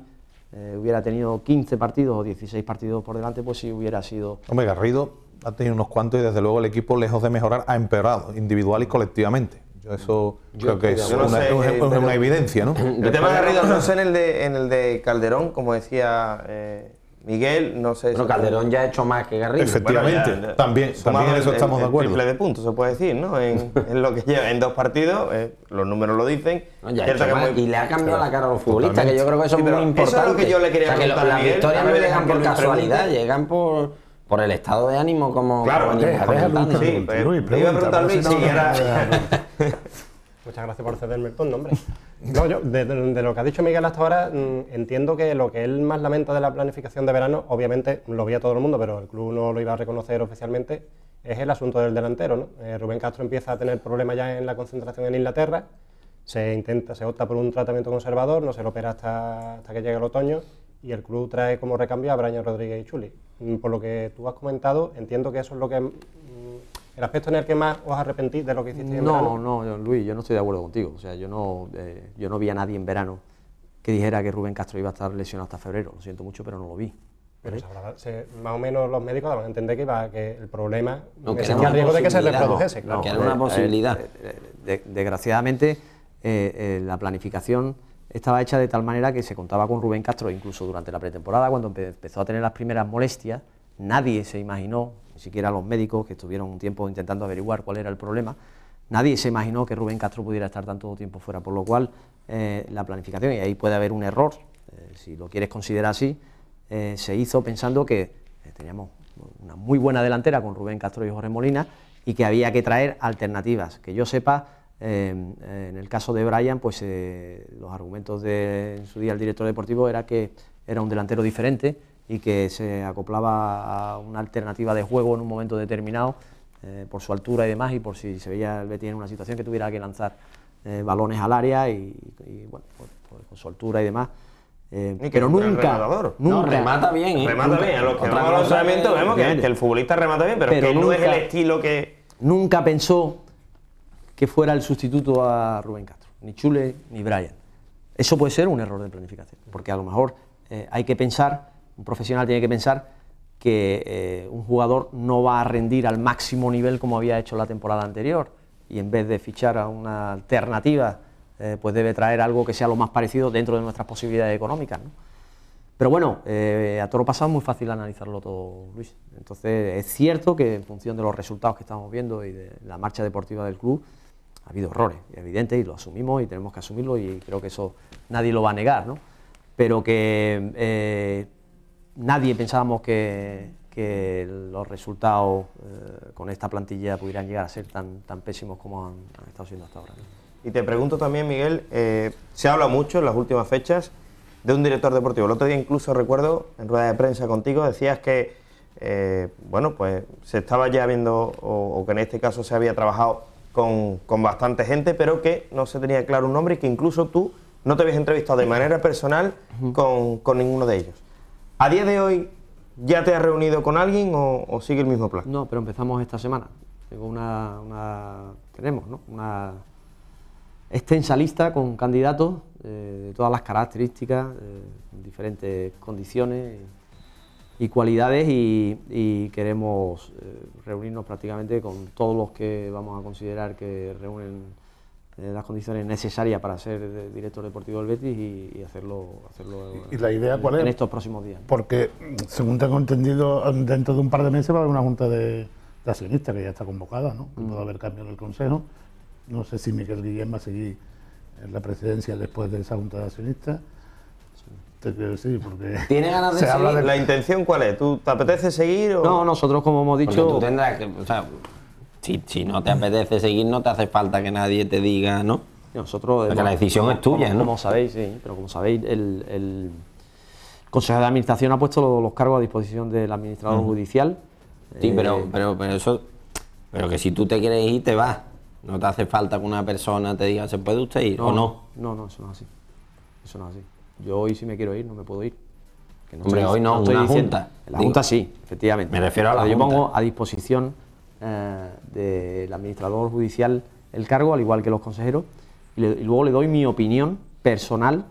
Speaker 3: eh, hubiera tenido 15 partidos o 16 partidos por delante, pues si hubiera sido...
Speaker 4: Hombre, Garrido ha tenido unos cuantos y desde luego el equipo, lejos de mejorar, ha empeorado, individual y colectivamente. Yo eso creo que es, una, eh, evidencia, ¿no?
Speaker 1: El tema de Garrido no sé en el de, en el de Calderón, como decía eh, Miguel, no sé...
Speaker 5: Pero Calderón ya ha hecho más que Garrido.
Speaker 4: Efectivamente, también, también en eso estamos de acuerdo.
Speaker 1: triple de puntos, se puede decir, ¿no? En, lo que lleva en dos partidos, eh, los números lo dicen.
Speaker 5: Y le ha cambiado la cara a los futbolistas, que yo creo que eso es muy importante. Eso es
Speaker 1: lo que yo le quería preguntar
Speaker 5: Las victorias no llegan por casualidad, llegan por por el estado de ánimo como
Speaker 1: claro
Speaker 5: sí,
Speaker 1: Luis, iba a preguntar Luis si era [laughs]
Speaker 6: Muchas gracias por cederme el tono, hombre. No, yo, de, lo que ha dicho Miguel hasta ahora, mm, entiendo que lo que él más lamenta de la planificación de verano, obviamente lo veía todo el mundo, pero el club no lo iba a reconocer oficialmente, es el asunto del delantero. ¿no? Eh, Rubén Castro empieza a tener problemas ya en la concentración en Inglaterra, se intenta, se opta por un tratamiento conservador, no se lo opera hasta, hasta que llegue el otoño, y el club trae como recambio a Braño Rodríguez y Chuli. Mm, por lo que tú has comentado, entiendo que eso es lo que ¿El aspecto en el que más os arrepentís de lo que hiciste en
Speaker 3: verano? No, no, Luis, yo no estoy de acuerdo contigo. O sea, yo no, eh, yo no vi a nadie en verano que dijera que Rubén Castro iba a estar lesionado hasta febrero. Lo siento mucho, pero no lo vi.
Speaker 6: Pero más o menos los médicos daban a entender que, iba, que el problema no, que existía el riesgo de que se reprodujese.
Speaker 5: que era una posibilidad.
Speaker 3: desgraciadamente, eh, la planificación estaba hecha de tal manera que se contaba con Rubén Castro, incluso durante la pretemporada, cuando empezó a tener las primeras molestias, nadie se imaginó, ni siquiera los médicos que estuvieron un tiempo intentando averiguar cuál era el problema, nadie se imaginó que Rubén Castro pudiera estar tanto tiempo fuera, por lo cual eh, la planificación, y ahí puede haber un error, eh, si lo quieres considerar así, eh, se hizo pensando que teníamos una muy buena delantera con Rubén Castro y Jorge Molina y que había que traer alternativas. Que yo sepa, en el caso de Brian, pues los argumentos de en su día el director deportivo era que era un delantero diferente, y que se acoplaba a una alternativa de juego en un momento determinado eh, por su altura y demás y por si se veía el Betis en una situación que tuviera que lanzar eh, balones al área y, bueno, por, su altura y demás. Eh, pero nunca, nunca
Speaker 5: remata bien, ¿eh?
Speaker 1: remata bien. A los que vamos al entrenamiento vemos que, el futbolista remata bien, pero, que no es el estilo que
Speaker 3: nunca pensó que fuera el sustituto a Rubén Castro, ni Chule ni Brian. Eso puede ser un error de planificación, porque a lo mejor hay que pensar un profesional tiene que pensar que eh, un jugador no va a rendir al máximo nivel como había hecho la temporada anterior y en vez de fichar a una alternativa, eh, pues debe traer algo que sea lo más parecido dentro de nuestras posibilidades económicas. Pero bueno, eh, a todo lo pasado es muy fácil analizarlo todo, Luis. Entonces es cierto que en función de los resultados que estamos viendo y de la marcha deportiva del club, ha habido errores, evidentes, y lo asumimos y tenemos que asumirlo y creo que eso nadie lo va a negar, ¿no? Pero que nadie pensábamos que, los resultados eh, con esta plantilla pudieran llegar a ser tan, tan pésimos como han, estado siendo hasta ahora.
Speaker 1: Y te pregunto también, Miguel, eh, se habla mucho en las últimas fechas de un director deportivo. El otro día incluso recuerdo en rueda de prensa contigo decías que eh, bueno, pues se estaba ya viendo, o, que en este caso se había trabajado con, con, bastante gente, pero que no se tenía claro un nombre y que incluso tú no te habías entrevistado de manera personal con, con ninguno de ellos. ¿A día de hoy ya te has reunido con alguien o, sigue el mismo plan?
Speaker 3: No, pero empezamos esta semana. Tengo una, tenemos una extensa lista con candidatos eh, de todas las características, eh, diferentes condiciones y cualidades y, queremos eh, reunirnos prácticamente con todos los que vamos a considerar que reúnen eh, las condiciones necesarias para ser director deportivo del Betis y, y hacerlo, hacerlo
Speaker 2: ¿Y la idea cuál
Speaker 3: en
Speaker 2: es?
Speaker 3: estos próximos días.
Speaker 2: Porque, según tengo entendido, dentro de un par de meses va a haber una junta de, de accionistas que ya está convocada, ¿no? Que puede haber cambio en el Consejo. No sé si Miguel Guillén va a seguir en la presidencia después de esa junta de accionistas. Te quiero decir, porque
Speaker 5: ¿Tiene ganas [laughs] de
Speaker 2: se habla
Speaker 5: seguir?
Speaker 2: de
Speaker 1: ¿La intención cuál es? ¿Tú te apetece seguir o...?
Speaker 3: No, nosotros como hemos
Speaker 5: Porque
Speaker 3: dicho...
Speaker 5: tú tendrás que, o sea, si, si no te apetece seguir, no te hace falta que nadie te diga, ¿no?
Speaker 3: Nosotros,
Speaker 5: Porque la decisión es tuya,
Speaker 3: como,
Speaker 5: ¿no?
Speaker 3: Como sabéis, sí, pero como sabéis, el, el Consejo de Administración ha puesto los, los cargos a disposición del administrador judicial.
Speaker 5: Sí,
Speaker 3: Eh,
Speaker 5: pero, pero, pero eso, pero que si tú te quieres ir, te vas. No te hace falta que una persona te diga, ¿se puede usted ir o no?
Speaker 3: No, no, eso no es así. Eso no es así. Yo hoy si me quiero ir, no me puedo ir. Que
Speaker 5: Hombre, hoy no,
Speaker 3: estoy
Speaker 5: una
Speaker 3: diciendo-
Speaker 5: junta.
Speaker 3: La
Speaker 5: Digo,
Speaker 3: junta sí, efectivamente.
Speaker 5: me refiero a la
Speaker 3: Yo
Speaker 5: junta.
Speaker 3: pongo a disposición eh, del administrador judicial el cargo, al igual que los consejeros, y, le- y luego le doy mi opinión personal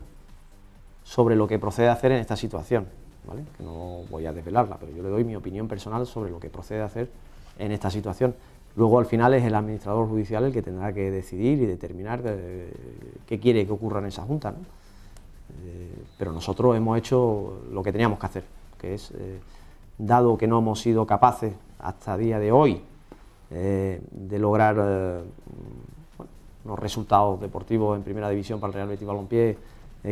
Speaker 3: sobre lo que procede a hacer en esta situación. ¿vale? Que no voy a desvelarla, pero yo le doy mi opinión personal sobre lo que procede a hacer en esta situación. Luego, al final, es el administrador judicial el que tendrá que decidir y determinar qué quiere que ocurra en esa junta. ¿no? Eh, pero nosotros hemos hecho lo que teníamos que hacer, que es, eh, dado que no hemos sido capaces hasta día de hoy eh, de lograr bueno, unos resultados deportivos en primera división para el Real Betis Balompié,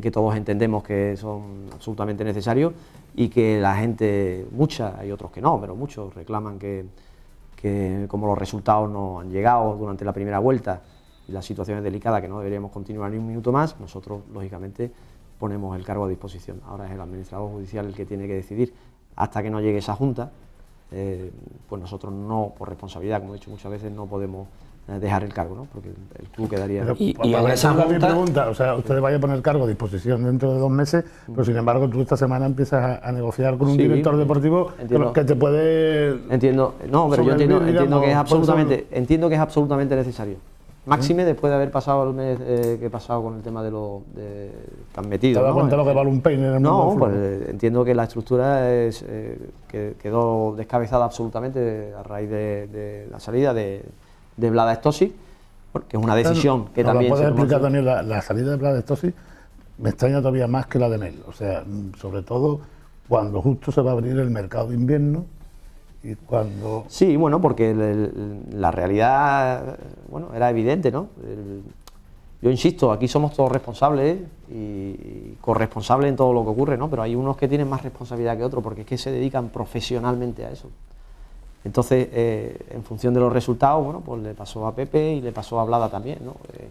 Speaker 3: que todos entendemos que son absolutamente necesarios y que la gente, mucha, hay otros que no, pero muchos reclaman que, que como los resultados no han llegado durante la primera vuelta y la situación es delicada, que no deberíamos continuar ni un minuto más, nosotros, lógicamente, ponemos el cargo a disposición. Ahora es el administrador judicial el que tiene que decidir hasta que no llegue esa junta, eh, pues nosotros no, por responsabilidad, como he dicho muchas veces, no podemos eh, dejar el cargo, ¿no? porque el, el club quedaría...
Speaker 2: Pero,
Speaker 5: Y-
Speaker 2: para
Speaker 5: y
Speaker 2: responder
Speaker 5: esa
Speaker 2: a mi
Speaker 5: junta-
Speaker 2: pregunta, o sea, ustedes vayan a poner cargo a disposición dentro de dos meses, pero sin embargo tú esta semana empiezas a, a negociar con un
Speaker 3: Sí,
Speaker 2: director deportivo que,
Speaker 3: entiendo.
Speaker 2: que te puede...
Speaker 3: Entiendo, no, pero yo entiendo, entiendo que es absolutamente, entiendo que es absolutamente necesario. Máxime después de haber pasado el mes eh, que he pasado con el tema de lo de tan
Speaker 2: ¿Te
Speaker 3: metido.
Speaker 2: das
Speaker 3: ¿no?
Speaker 2: cuenta lo que vale un peine en el mundo
Speaker 3: No, pues eh, entiendo que la estructura es, eh, que quedó descabezada absolutamente a raíz de, de la salida de, de Vlada Stosi, que es una decisión que
Speaker 2: ¿Nos
Speaker 3: también
Speaker 2: lo puedes explicar también la, la salida de Vlad Stosi? Me extraña todavía más que la de Nel. O sea, mm, sobre todo cuando justo se va a abrir el mercado de invierno cuando...
Speaker 3: Sí, bueno, porque la realidad, bueno, era evidente, ¿no? Yo insisto, aquí somos todos responsables y, corresponsables en todo lo que ocurre, ¿no? Pero hay unos que tienen más responsabilidad que otros porque es que se dedican profesionalmente a eso. Entonces, eh, en función de los resultados, bueno, pues le pasó a Pepe y le pasó a Blada también, ¿no? Eh,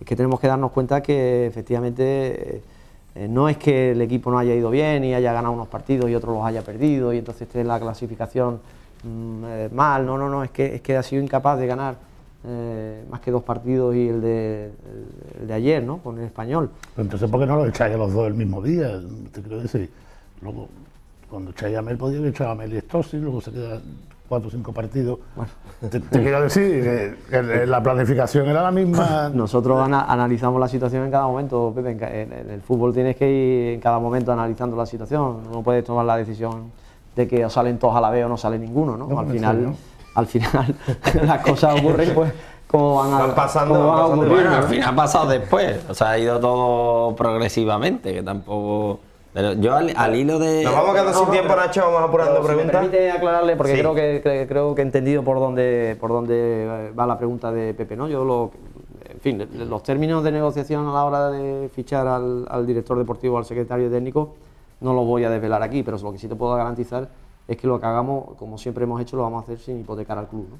Speaker 3: es que tenemos que darnos cuenta que efectivamente eh, no es que el equipo no haya ido bien y haya ganado unos partidos y otros los haya perdido y entonces esté en la clasificación mm, eh, mal, no, no, no, es que, es que ha sido incapaz de ganar eh, más que dos partidos y el de, el, el de ayer, ¿no? Con el español.
Speaker 2: Pero entonces, ¿por qué no lo echáis a los dos el mismo día? Te quiero decir, luego, cuando echáis a Mel, podía haber echado a Mel y Stosi, luego se quedan cuatro o cinco partidos. Te, te quiero decir que, que [laughs] la planificación era la misma.
Speaker 3: Nosotros ana- analizamos la situación en cada momento, Pepe. En, ca- en- en el fútbol tienes que ir en cada momento analizando la situación. No puedes tomar la decisión de que o salen todos a la vez o no sale ninguno, ¿no?
Speaker 2: No,
Speaker 3: al final, al final [laughs] las cosas ocurren pues como van a,
Speaker 1: Van pasando,
Speaker 3: como
Speaker 1: van
Speaker 3: van a
Speaker 1: pasando.
Speaker 3: ocurrir,
Speaker 5: Bueno,
Speaker 3: ¿no?
Speaker 5: al final ha pasado después. O sea, ha ido todo progresivamente, que tampoco. Pero yo al, al hilo de.
Speaker 1: Nos vamos quedando sin tiempo, Nacho, vamos apurando
Speaker 3: si me
Speaker 1: preguntas.
Speaker 3: permite aclararle, porque
Speaker 1: Sí.
Speaker 3: creo que, que- creo que he entendido por dónde, por dónde va la pregunta de Pepe, ¿no? Yo lo, en fin, los términos de negociación a la hora de fichar al, al director deportivo, al secretario técnico, no los voy a desvelar aquí, pero lo que sí te puedo garantizar es que lo que hagamos, como siempre hemos hecho, lo vamos a hacer sin hipotecar al club, ¿no?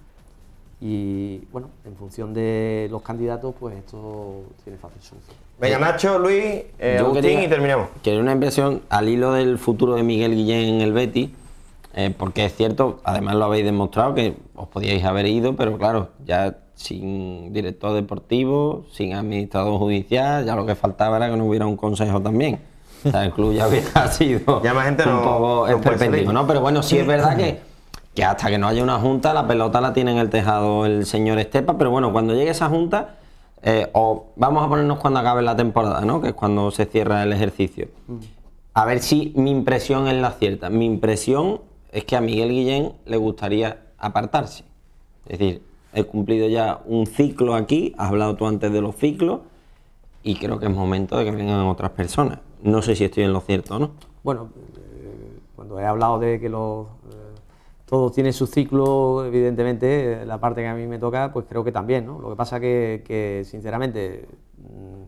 Speaker 3: Y bueno, en función de los candidatos, pues esto tiene fácil solución.
Speaker 1: Venga, Nacho, Luis, eh, Agustín
Speaker 5: quería-
Speaker 1: y terminamos.
Speaker 5: Quería una impresión al hilo del futuro de Miguel Guillén en el Betis, eh, porque es cierto, además lo habéis demostrado, que os podíais haber ido, pero claro, ya sin director deportivo, sin administrador judicial, ya lo que faltaba era que no hubiera un consejo también. O [laughs] sea, el club ya hubiera [laughs] sido
Speaker 1: Ya más gente
Speaker 5: un
Speaker 1: no-
Speaker 5: poco
Speaker 1: no
Speaker 5: esperpéntico. ¿no? Pero bueno, sí es verdad que, que hasta que no haya una junta, la pelota la tiene en el tejado el señor Estepa, pero bueno, cuando llegue esa junta, eh, o vamos a ponernos cuando acabe la temporada, ¿no? Que es cuando se cierra el ejercicio. A ver si mi impresión es la cierta. Mi impresión es que a Miguel Guillén le gustaría apartarse. Es decir, he cumplido ya un ciclo aquí, has hablado tú antes de los ciclos, y creo que es momento de que vengan otras personas. No sé si estoy en lo cierto no.
Speaker 3: Bueno, eh, cuando he hablado de que los, eh, todo tiene su ciclo, evidentemente, eh, la parte que a mí me toca, pues creo que también, ¿no? Lo que pasa que, que sinceramente, mm,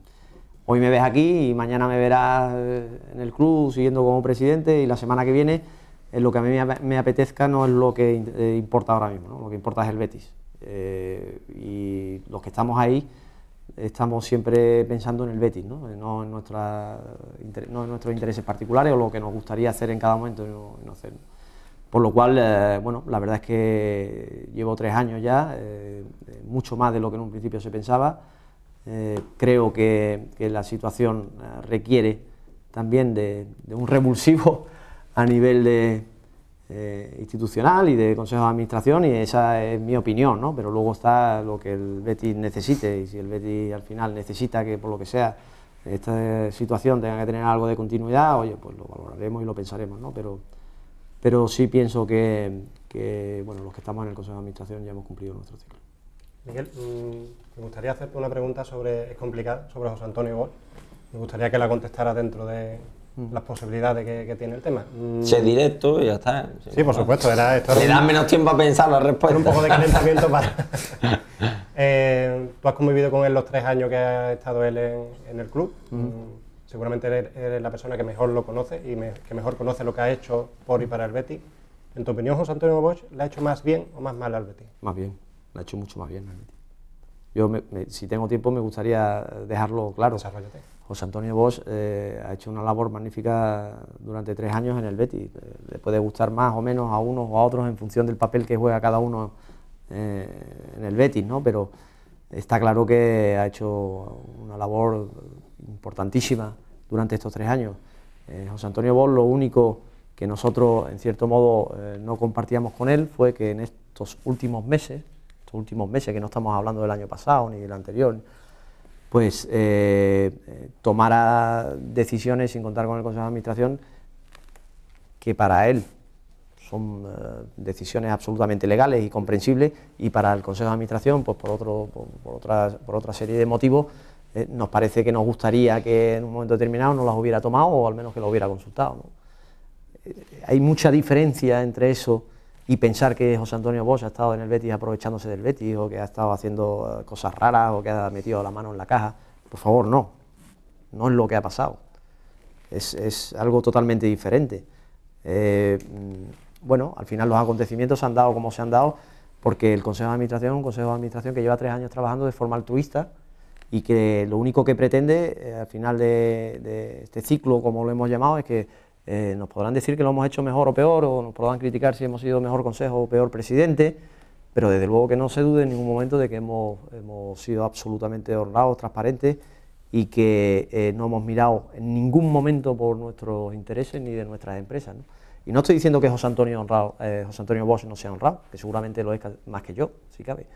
Speaker 3: hoy me ves aquí y mañana me verás en el club siguiendo como presidente y la semana que viene lo que a mí me apetezca no es lo que importa ahora mismo, ¿no? lo que importa es el Betis. y los que estamos ahí estamos siempre pensando en el Betis, ¿no? No, en nuestra, no en nuestros intereses particulares o lo que nos gustaría hacer en cada momento y no, hacer. Por lo cual, eh, bueno, la verdad es que llevo tres años ya, eh, mucho más de lo que en un principio se pensaba. Eh, creo que, que, la situación requiere también de, de un revulsivo [laughs] a nivel de, eh, institucional y de consejo de administración y esa es mi opinión, ¿no? pero luego está lo que el Betis necesite y si el Betis al final necesita que por lo que sea esta situación tenga que tener algo de continuidad, oye, pues lo valoraremos y lo pensaremos, ¿no? pero, pero sí pienso que, que bueno, los que estamos en el consejo de administración ya hemos cumplido nuestro ciclo.
Speaker 6: Miguel, mm, me gustaría hacerte una pregunta sobre, es complicada, sobre José Antonio Gol. Me gustaría que la contestara dentro de, las posibilidades que, tiene el tema.
Speaker 5: Mm. Sé directo y ya está.
Speaker 6: Sí, por supuesto. Era,
Speaker 5: esto Le das menos tiempo a pensar la respuesta.
Speaker 6: un poco de calentamiento para... [laughs] Eh, tú has convivido con él los tres años que ha estado él en, el club. Mm, seguramente eres, la persona que mejor lo conoce y que mejor conoce lo que ha hecho por y para el Betis. En tu opinión, José Antonio Bosch, ¿le ha hecho más bien o más mal al Betis?
Speaker 3: Más bien, le ha hecho mucho más bien al Betis. Yo, si tengo tiempo, me gustaría dejarlo claro.
Speaker 6: Desarrollate.
Speaker 3: José Antonio Bosch eh, ha hecho una labor magnífica durante tres años en el Betis. Eh, le puede gustar más o menos a unos o a otros en función del papel que juega cada uno eh, en el Betis, ¿no? Pero está claro que ha hecho una labor importantísima durante estos tres años. José Antonio Bosch lo único que nosotros, en cierto modo, no compartíamos con él fue que en estos últimos meses, estos últimos meses, que no estamos hablando del año pasado ni del anterior, pues eh, tomara decisiones sin contar con el Consejo de Administración que para él son eh, decisiones absolutamente legales y comprensibles y para el Consejo de Administración, pues por, otro, por, otra, serie de motivos, eh, nos parece que nos gustaría que en un momento determinado no las hubiera tomado o al menos que lo hubiera consultado. hay mucha diferencia entre eso y pensar que José Antonio Bosch ha estado en el Betis aprovechándose del Betis o que ha estado haciendo eh, cosas raras o que ha metido la mano en la caja. Por favor, no. No es lo que ha pasado. Es, algo totalmente diferente. Eh, mm, bueno, al final los acontecimientos se han dado como se han dado porque el Consejo de Administración es un Consejo de Administración que lleva tres años trabajando de forma altruista y que lo único que pretende eh, al final de este ciclo, como lo hemos llamado, es que eh, nos podrán decir que lo hemos hecho mejor o peor, o nos podrán criticar si hemos sido mejor consejo o peor presidente, pero desde luego que no se dude en ningún momento de que hemos, sido absolutamente honrados, transparentes y que eh, no hemos mirado en ningún momento por nuestros intereses ni de nuestras empresas. Y no estoy diciendo que José Antonio, honrado, eh, José Antonio Bosch no sea honrado, que seguramente lo es más que yo, si cabe,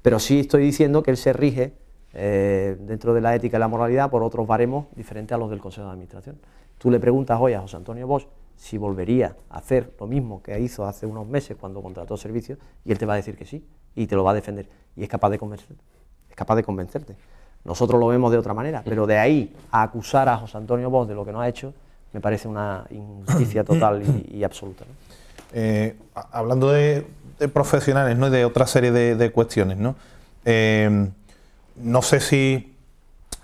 Speaker 3: pero sí estoy diciendo que él se rige dentro de la ética y la moralidad por otros baremos diferentes a los del Consejo de Administración. Tú le preguntas hoy a José Antonio Bosch si volvería a hacer lo mismo que hizo hace unos meses cuando contrató servicios y él te va a decir que sí y te lo va a defender y es capaz de convencerte. Es capaz de convencerte. Nosotros lo vemos de otra manera, pero de ahí a acusar a José Antonio Bosch de lo que no ha hecho me parece una injusticia total y, absoluta.
Speaker 4: Eh, hablando de, profesionales, ¿no? de otra serie de, cuestiones, ¿no? Eh, no sé si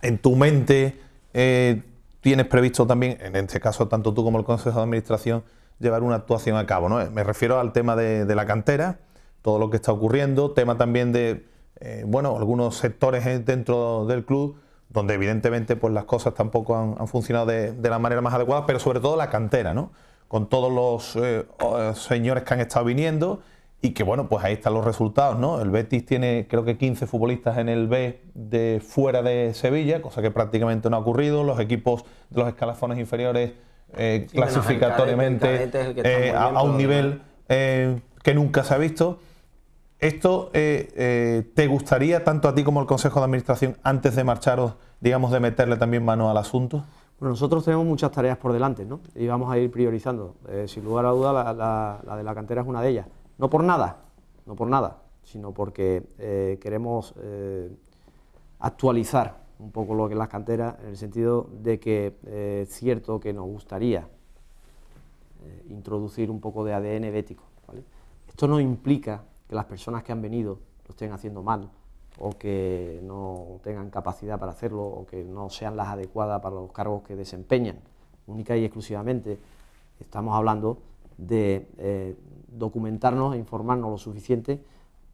Speaker 4: en tu mente eh, tienes previsto también, en este caso tanto tú como el Consejo de Administración, llevar una actuación a cabo. ¿no? Me refiero al tema de, la cantera, todo lo que está ocurriendo, tema también de eh, bueno, algunos sectores dentro del club donde evidentemente pues, las cosas tampoco han, funcionado de, la manera más adecuada, pero sobre todo la cantera, ¿no? con todos los eh, señores que han estado viniendo y que bueno, pues ahí están los resultados, ¿no? El Betis tiene creo que 15 futbolistas en el B de fuera de Sevilla, cosa que prácticamente no ha ocurrido. Los equipos de los escalafones inferiores eh, clasificatoriamente eh, a, un nivel eh, que nunca se ha visto. ¿Esto te gustaría tanto a ti como al Consejo de Administración antes de marcharos, digamos, de meterle también mano al asunto?
Speaker 3: Bueno, nosotros tenemos muchas tareas por delante, ¿no? Y vamos a ir priorizando. sin lugar a duda, la de la cantera es una de ellas. No por nada, no por nada, sino porque eh, queremos actualizar un poco lo que es las canteras, en el sentido de que es cierto que nos gustaría introducir un poco de ADN bético. Esto no implica que las personas que han venido lo estén haciendo mal, o que no tengan capacidad para hacerlo, o que no sean las adecuadas para los cargos que desempeñan. Única y exclusivamente estamos hablando de eh, documentarnos e informarnos lo suficiente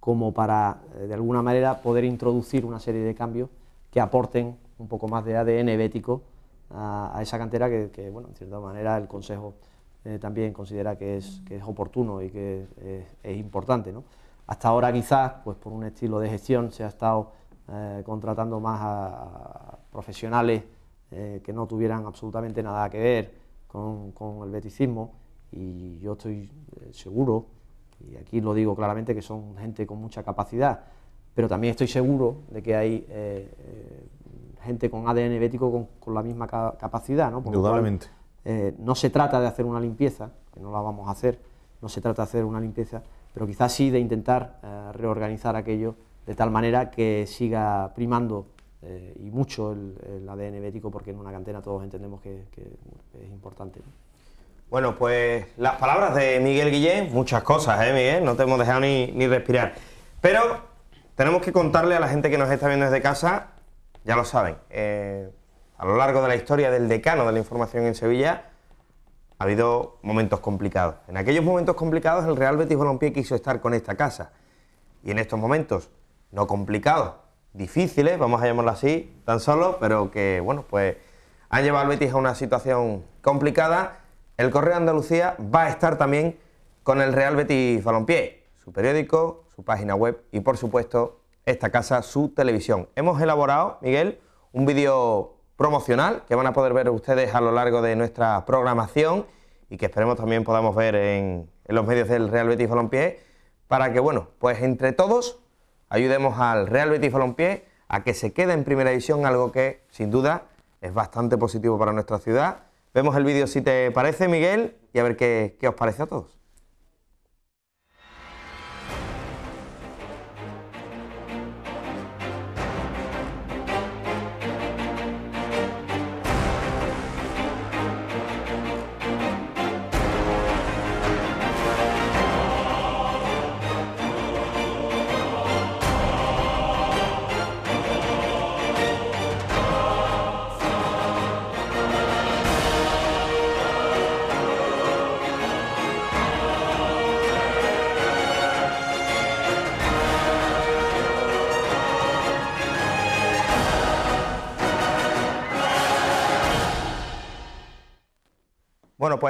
Speaker 3: como para, eh, de alguna manera, poder introducir una serie de cambios que aporten un poco más de ADN bético a, esa cantera que, bueno, en cierta manera, el Consejo eh, también considera que es, que es oportuno y que es, importante. ¿no? Hasta ahora quizás, pues por un estilo de gestión, se ha estado contratando más a, profesionales que no tuvieran absolutamente nada que ver con, con el beticismo y yo estoy eh, seguro, y aquí lo digo claramente, que son gente con mucha capacidad, pero también estoy seguro de que hay eh, eh, gente con ADN bético con, la misma capacidad. ¿no?
Speaker 4: Indudablemente.
Speaker 3: no se trata de hacer una limpieza, que no la vamos a hacer, no se trata de hacer una limpieza, pero quizás sí de intentar reorganizar aquello de tal manera que siga primando y mucho el, ADN bético, porque en una cantera todos entendemos que, es importante.
Speaker 1: Bueno, pues las palabras de Miguel Guillén, muchas cosas, ¿eh, Miguel? No te hemos dejado ni, respirar. Pero tenemos que contarle a la gente que nos está viendo desde casa, ya lo saben, eh, a lo largo de la historia del decano de la información en Sevilla, ha habido momentos complicados. En aquellos momentos complicados, el Real Betis Balompié quiso estar con esta casa. Y en estos momentos, no complicados, difíciles, vamos a llamarlo así, tan solo, pero que, bueno, pues han llevado al Betis a una situación complicada el Correo Andalucía va a estar también con el Real Betis Balompié, su periódico, su página web y por supuesto esta casa, su televisión. Hemos elaborado, Miguel, un vídeo promocional que van a poder ver ustedes a lo largo de nuestra programación y que esperemos también podamos ver en, los medios del Real Betis Balompié para que, bueno, pues entre todos ayudemos al Real Betis Balompié a que se quede en primera división, algo que sin duda es bastante positivo para nuestra ciudad Vemos el vídeo si te parece, Miguel, y a ver qué, qué os parece a todos.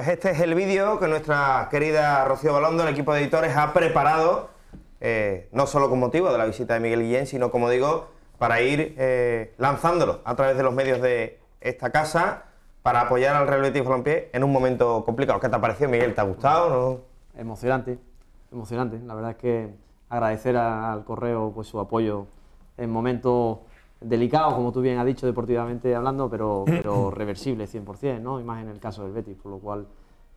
Speaker 1: Pues este es el vídeo que nuestra querida Rocío Balondo, el equipo de editores, ha preparado, eh, no solo con motivo de la visita de Miguel Guillén, sino, como digo, para ir eh, lanzándolo a través de los medios de esta casa para apoyar al Real Betis Balompié en un momento complicado. ¿Qué te ha parecido, Miguel? ¿Te ha gustado?
Speaker 3: Emocionante, emocionante. La verdad es que agradecer al correo pues, su apoyo en momentos delicado, como tú bien has dicho, deportivamente hablando, pero, pero [clears throat] reversible 100%, ¿no? Y más en el caso del Betis, por lo cual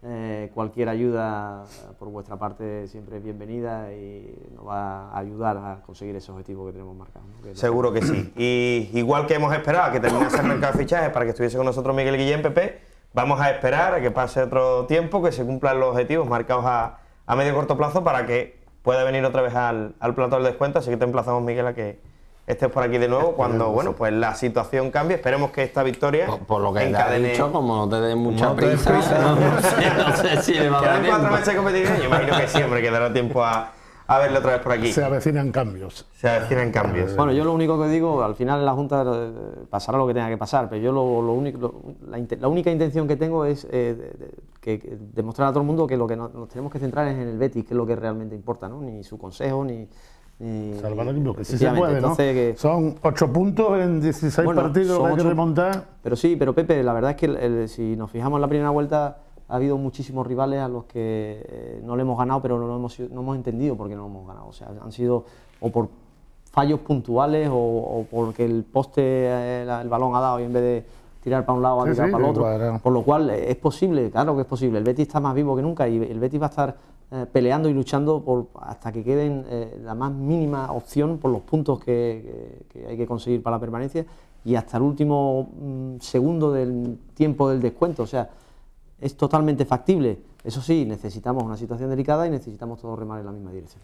Speaker 3: eh, cualquier ayuda por vuestra parte siempre es bienvenida y nos va a ayudar a conseguir ese objetivo que tenemos marcado.
Speaker 1: Seguro que sí. Y igual que hemos esperado a que terminase el mercado de fichajes para que estuviese con nosotros Miguel Guillén, Pepe, vamos a esperar a que pase otro tiempo, que se cumplan los objetivos marcados a, a medio corto plazo para que pueda venir otra vez al, al plato del descuento. Así que te emplazamos, Miguel, a que estés por aquí de nuevo cuando bueno pues la situación cambie. Esperemos que esta victoria
Speaker 5: por, lo que encadene... te dicho como no te den mucha prisa, [laughs] no, sé,
Speaker 1: no, sé, si le va a dar cuatro meses de competición yo imagino que siempre quedará tiempo a, a verlo otra vez por aquí.
Speaker 2: Se avecinan cambios.
Speaker 1: Se avecinan cambios.
Speaker 3: Bueno yo lo único que digo al final en la junta eh, pasará lo que tenga que pasar pero yo lo, único la, única intención que tengo es eh, que, demostrar a todo el mundo que lo que nos, nos, tenemos que centrar es en el Betis que es lo que realmente importa ¿no? ni su consejo ni
Speaker 2: Salvar el que sí se puede, ¿no? Son 8 puntos en 16 partidos que hay que remontar.
Speaker 3: Pero sí, pero Pepe, la verdad es que si nos fijamos en la primera vuelta, ha habido muchísimos rivales a los que eh, no le hemos ganado, pero no, hemos, no hemos entendido por qué no lo hemos ganado. O sea, han sido o por fallos puntuales o, porque el poste, eh, el, balón ha dado y en vez de tirar para un lado, ha tirado para el otro. Por lo cual eh, es posible, claro que es posible. El Betis está más vivo que nunca y el Betis va a estar eh, peleando y luchando por, hasta que queden eh, la más mínima opción por los puntos que, que- que hay que conseguir para la permanencia y hasta el último mm, segundo del tiempo del descuento. O sea, es totalmente factible. Eso sí, necesitamos una situación delicada y necesitamos todos remar en la misma dirección.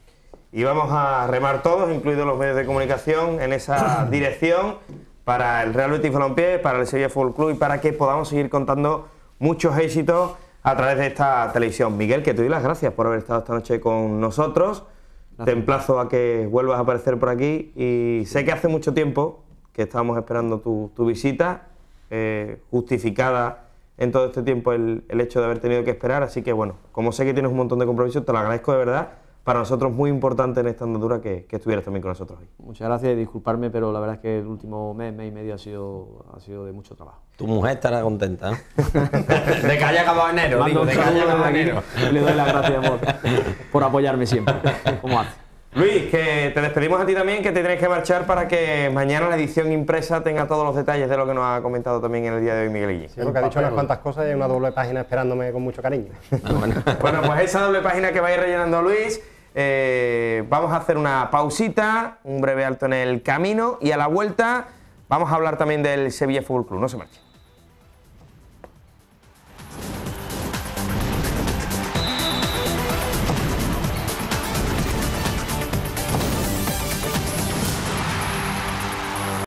Speaker 1: Y vamos a remar todos, incluidos los medios de comunicación, en esa [coughs] dirección para el Real Betis Balompié, para el Sevilla Fútbol Club y para que podamos seguir contando muchos éxitos a través de esta televisión. Miguel, que te doy las gracias por haber estado esta noche con nosotros. Te emplazo a que vuelvas a aparecer por aquí y sé que hace mucho tiempo que estábamos esperando tu, tu visita, eh, justificada en todo este tiempo el, el hecho de haber tenido que esperar, así que bueno, como sé que tienes un montón de compromisos, te lo agradezco de verdad. Para nosotros muy importante en esta andadura que, que estuvieras también con nosotros hoy.
Speaker 3: Muchas gracias y disculparme, pero la verdad es que el último mes, mes y medio ha sido, ha sido de mucho trabajo.
Speaker 5: Tu mujer estará contenta. ¿no? [laughs] de que haya acabado enero, digo, de que haya acabado enero.
Speaker 3: le doy las gracias por, por apoyarme siempre, [laughs] como hace.
Speaker 1: Luis, que te despedimos a ti también, que te tienes que marchar para que mañana la edición impresa tenga todos los detalles de lo que nos ha comentado también en el día de hoy Miguel Guillén.
Speaker 6: Yo creo que ha dicho unas cuantas cosas y hay una doble página esperándome con mucho cariño. [laughs]
Speaker 5: Bueno.
Speaker 1: Bueno, pues esa doble página que va a ir rellenando Luis, eh, vamos a hacer una pausita, un breve alto en el camino y a la vuelta vamos a hablar también del Sevilla Fútbol Club. No se marchen.